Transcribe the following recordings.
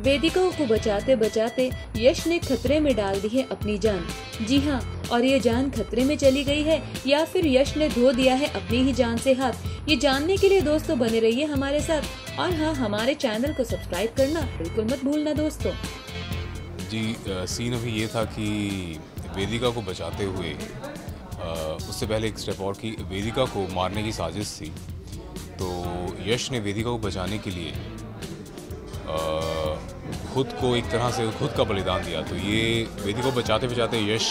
वेदिका को बचाते बचाते यश ने खतरे में डाल दी है अपनी जान। जी हाँ और ये जान खतरे में चली गई है या फिर यश ने धो दिया है अपनी ही जान से हाथ। ये जानने के लिए दोस्तों बने रहिए हमारे साथ। और हाँ हमारे चैनल को सब्सक्राइब करना बिल्कुल मत भूलना दोस्तों। जी अ, सीन अभी ये था कि वेदिका को बचाते हुए अ, उससे पहले एक स्टेप और की वेदिका को मारने की साजिश थी। तो यश ने वेदिका को बचाने के लिए खुद को एक तरह से, खुद का बलिदान दिया। तो ये वेदिका को बचाते बचाते यश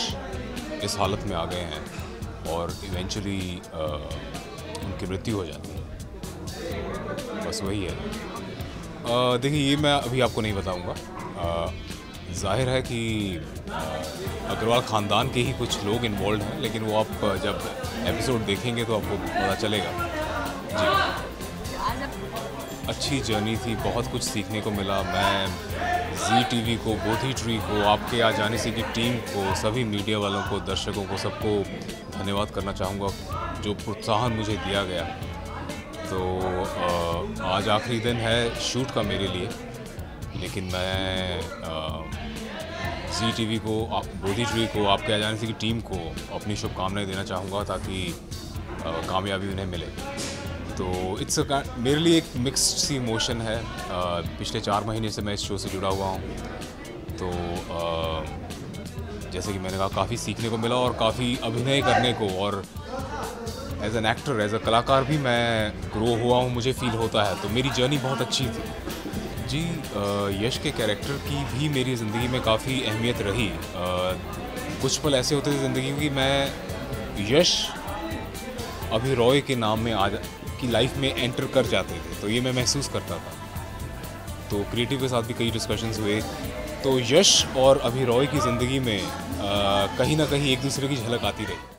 इस हालत में आ गए हैं और इवेंचुअली उनकी मृत्यु हो जाती है। बस वही है। देखिए, ये मैं अभी आपको नहीं बताऊँगा। ज़ाहिर है कि अग्रवाल ख़ानदान के ही कुछ लोग इन्वॉल्व हैं, लेकिन वो आप जब एपिसोड देखेंगे तो आपको पता चलेगा। जी। अच्छी जर्नी थी, बहुत कुछ सीखने को मिला। मैं जी टी को बोधी ट्री को, आपके आ जाने से की टीम को, सभी मीडिया वालों को, दर्शकों को, सबको धन्यवाद करना चाहूँगा, जो प्रोत्साहन मुझे दिया गया। तो आज आखिरी दिन है शूट का मेरे लिए, लेकिन मैं जी टी वी को आ- बोधी ट्री को, आपके यहाँ जाने से की टीम को अपनी शुभकामनाएँ देना चाहूँगा ताकि कामयाबी उन्हें मिले। तो इट्स अ मेरे लिए एक मिक्स्ड सी इमोशन है। अ, पिछले चार महीने से मैं इस शो से जुड़ा हुआ हूँ। तो अ, जैसे कि मैंने कहा काफ़ी सीखने को मिला और काफ़ी अभिनय करने को और as an actor as a कलाकार भी मैं ग्रो हुआ हूँ मुझे फील होता है। तो मेरी जर्नी बहुत अच्छी थी। जी यश के कैरेक्टर की भी मेरी ज़िंदगी में काफ़ी अहमियत रही। कुछ पल ऐसे होते थे ज़िंदगी कि मैं यश अभी रॉय के नाम में आ की लाइफ में एंटर कर जाते थे तो ये मैं महसूस करता था। तो क्रिएटिव के साथ भी कई डिस्कशंस हुए। तो यश और अभी रॉय की ज़िंदगी में कहीं ना कहीं एक दूसरे की झलक आती रही।